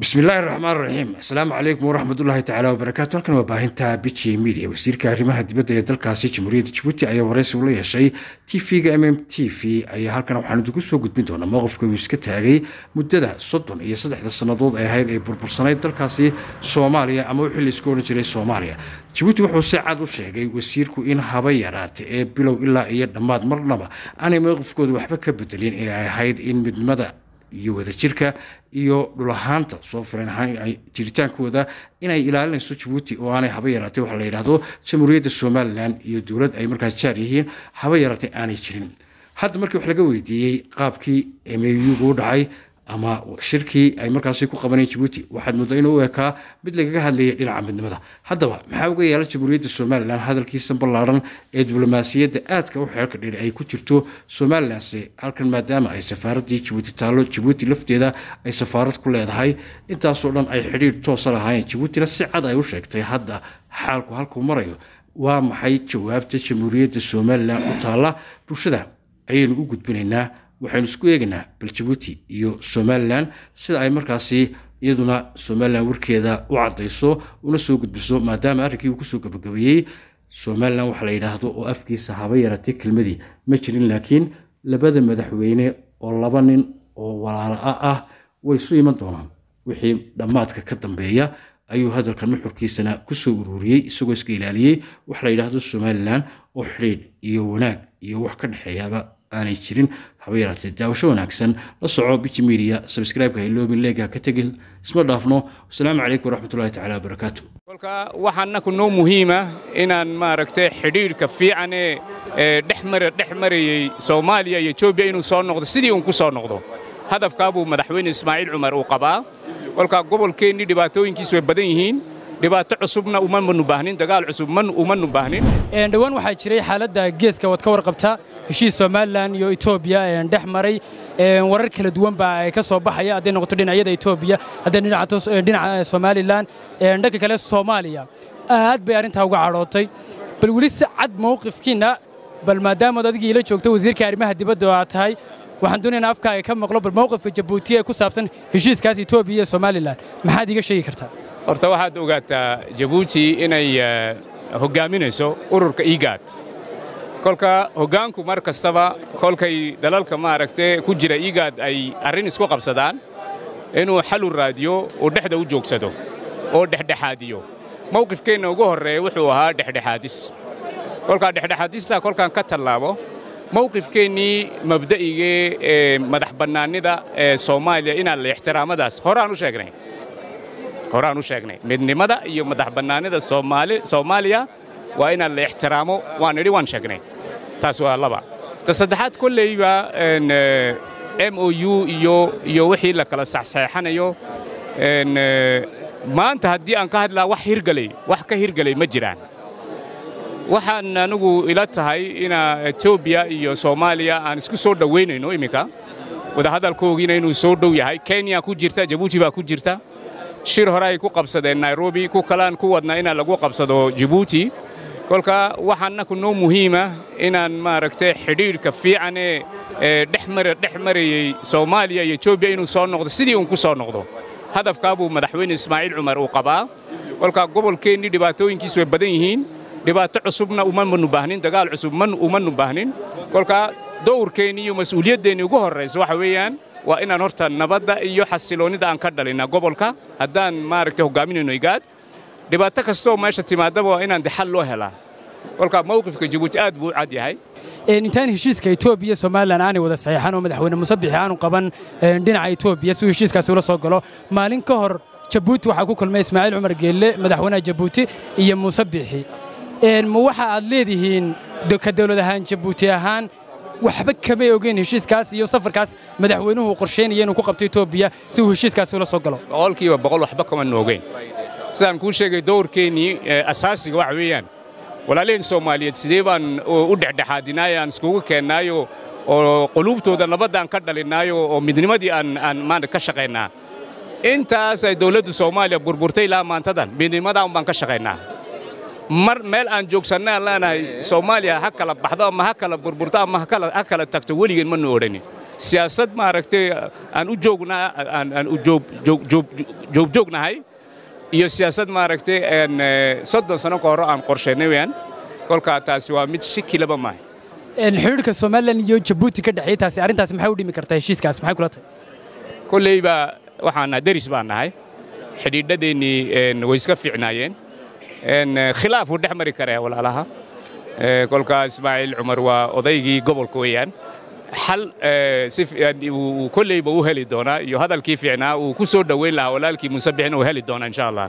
illaahi raxmaan raxiim asalaamu calaykum waraxmatullaahi tacaala wabarakaatu halkan waa baahinta biji media. Wasiirka arrimaha dibadda ee dalkaasi jamhuuriyadda jabuuti ayaa waraysi ula yeeshay t v-ga m m t v. Ayaa halkan waxaan idigu soo gudbin doonaa. Mowqifka uu iska taagay muddada soddon iyo saddexda sannadood ee ahayd ay burbursanayd dalkaasi soomaaliya ama wixii la isku odhan jiray soomaaliya. Jabuuti wuxuu si cad u sheegay wasiirku in haba yaraata ee bilow ilaa iyo dhammaad marnaba aanay mowqifkooda waxba ka bedelin ee ay ahayd in midnimada iyo wadajirka iyo dhulahaanta. Soo furan jiritaankooda inay ilaalinayso jabuuti oo aanay haba yaraatay waxa la yidhaahdo jamhuuriyadda somalilan iyo dowlad ay markaas jaar yihiin haba yaraatay aanay jirin. Hadda markii wax laga weydiiyey qaabkii meyugu u dhacay ama shirkii ay markaasi ku qabaneen jabuuti waxaad muddo inuu ekaa mid lagaga hadlayay dhinaca midnimada. Haddaba maxaa uga yaalla jamhuuriyadda somalilan hadalkiisa ballaaran ee diblomaasiyadda aadka u xeelka dheer ay ku jirto somalilanse halkan maadaama ay safaaradii jabuuti taallo jabuuti lafteeda ay safaarad ku leedahay. Intaasoo dhan ay xidhiir toosa lahaayeen. Jabuutina si cad ay u sheegtay hadda xaalku halkuu marayo. Waa maxay jawaabta jamhuuriyadda somalilan u taalla? Bulshada ayaynu u gudbinaynaa waxaynu isku eegaynaa bal jabuuti iyo somalilan sida ay markaasi iyaduna somalilan warkeeda u cadayso una soo gudbiso maadaama arrinkii uu ku soo gabagabeeyey. Somalilan waxa la yidhaahdo oo afkiisa haba yaratay kelmadii. Ma jirin laakiin labada madaxweyne oo laba nin oo walaala ah way isu iman doonaan. Wixii dhammaadka ka dambeeya ayuu hadalkan nuxurkiisana ku soo ururiyey isagoo iska ilaaliyey. Waxa la yidhaahdo somalilan oo xidhiidh iyo wanaag iyo wax ka dhexeeyaaba aanay jirin. Haba yaraatee daawasho wanaagsan. La soco biji media sabscribe-ka iloobin leega ka tegin. Isma dhaafno. Wasalaamu calaykum waraxmatullahi tacaala wabarakaatu kolka waxaanaku noo muhiima inaan maaragtay xidhiidhka fiican ee dhex marayey soomaaliya iyo etoobiya inuu soo noqdo sidii uun ku soo noqdo. Hadafkaabuu madaxweyne ismaaciil cumar uu qabaa. Kolka gobolkeennii dhibaatooyinkiis way badan yihiin dhibaato cusubna umamanu baahnin dagaal cusub umanu baahnin. Dhowaan waxaa jiray xaaladda geeska waad ka warqabtaa heshiis somalilan iyo etoobiya dhex maray. Warar kala duwan baa ka soo baxaya hadday noqoto dhinacyada etoobiya hadday dhinaca somalilan dhanka kale soomaaliya. Aad bay arrintaa uga cadhootay. Bal weli si cad mowqifkiinna bal maadaamaad adigii ila joogto wasiirka arrimaha dibadda oo aad tahay waxaan doonaynaa afkaaga ka maqlo bal mowqifka jabuuti ee ku saabsan heshiiskaas etoobiya iyo somalilan maxaad iiga sheegi kartaa horta waxaad ogaataa jabuuti inay hoggaaminayso ururka igaad kolka hoggaanku mar kastaba kolkay dalalka maaragtee ku jira igaad ay arrin isku qabsadaan inuu xalu raadiyo oo dhexda u joogsado oo dhexdhexaadiyo. Mawqifkeenna ugu horreeya wuxuu ahaa dhexdhexaadis. Kolkaa dhexdhexaadista kolkaan ka tallaabo mawqifkeennii mabda'igee ee madax bannaannida ee soomaaliya inaan la ixtiraamadaas horaan u sheegnay horaan u sheegnay midnimada iyo madax bannaanida soomaaliya waa inaan la ixtiraamo waan idhi waan sheegnay. Taas waa laba. Ta saddexaad kollayba m o u iyo wixii la kala saxsaexanayo maanta haddii aan ka hadlaa wax hirgelay wax ka hirgelay ma jiraan. Waxaan anigu ila tahay ina etoobiya iyo soomaaliya aan isku soo dhowaynayno imminka wadahadalkoogiina inuu soo dhow yahay. Kenya ku jirta jabuuti baa ku jirta shir hore ay ku qabsadeen nairobi ku kalaan ku wadna inaan lagu qabsado jabuuti kolka waxaanaku noo muhiima inaan maaragtay xidhiidhka fiican ee dhex marayey soomaaliya iyo etoobiya inuu soo noqdo sidii uun ku soo noqdo. Hadafkaabuu madaxweyne ismaaciil cumar uu qabaa. Kolka gobolkeennii dhibaatooyinkiis way badan yihiin. Dhibaato cusubna umamanu baahnin dagaal cusub umanu baahnin kolka dowrkeennii iyo mas'uuliyaddeenni ugu horrayso waxa weeyaan waa inaan horta nabadda iyo xasiloonnida aan ka dhalinna gobolka. Haddaan maaragtay hoggaaminayno igaad. Dhibaato kastoo meesha timaadaba waa inaan de xal loo helaa. Kolka mawqifka jabuuti aad buu u cad yahay. Intaan heshiiska etoobiya somalilan aanay wada saxiixan oo madaxweyne musabixi aanu qaban dhinaca etoobiya si uu heshiiskaasi ula soo galo. Maalin ka hor jabuuti waxaa ku kulmay ismaaciil cumar geelle madaxweynaha jabuuti iyo musabixi ma waxa aad leedihiin ka dawlad ahaan jabuuti ahaan waxba kamay ogeyn heshiiskaas iyo safarkaas. Madaxweynuhu qorshaynaya inuu ku qabto etoobiya si uu heshiiskaasi ula soo galo. Boqolkiiba boqol waxba kamanu ogeyn sidaan kuu sheegay dowrkeennii asaasiga waxa weeyaan. Walaalaheen soomaaliyeed sidee baan u dhexdhexaadinaayo aan iskugu keennaayo oo quluubtooda nabaddaan ka dhalinnaayo oo midnimadii aan maanta ka shaqaynaa intaas ay dawladda soomaaliya burburtay ilaa maantadan midnimadaa un baan ka shaqaynaa mar meel aan joogsanna aan leenahay soomaaliya ha kala baxdo ama ha kala burburto ama ha kala tagto weligeen manu odhanin siyaasad maaragtay aan u joognaa aan u joogjoognahay iyo siyaasad maaragtay soddon sano ka hore aan qorshaynay weyaan kolkaa taasi waa mid shikilaba maahay xidhiidhka somalilan iyo jabuuti ka dhexeeyey taasi arrintaasi maxay u dhimi kartaa heshiiskaas? Maxay kula tahay? Kolleyba waxaan nahay deris baan nahay. Xidhiidhadeennii way iska fiicnaayeen khilaaf wuu dhex mari karaa walaalaha kolkaa ismaaciil cumar waa odaygii gobolka weeyaan. Xal kolleyba u heli doonaa iyo hadalkii fiicnaa uu ku soo dhoweyn lahaa walaalkii muuse uu heli doonaa insha allah